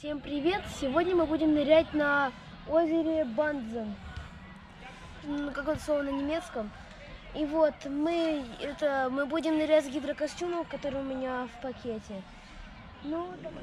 Всем привет! Сегодня мы будем нырять на озере Бандзен. М, Какое-то слово на немецком. И вот мы это мы будем нырять с гидрокостюмом, который у меня в пакете. Ну, давай.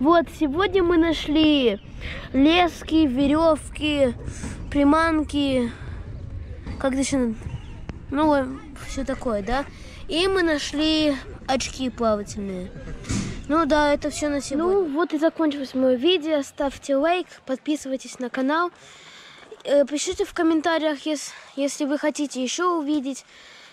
Вот, сегодня мы нашли лески, веревки, приманки, как еще, ну, все такое, да? И мы нашли очки плавательные. Ну да, это все на сегодня. Ну вот и закончилось мое видео. Ставьте лайк, подписывайтесь на канал. Э, пишите в комментариях, если вы хотите еще увидеть,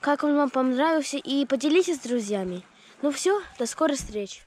как он вам понравился. И поделитесь с друзьями. Ну все, до скорой встречи.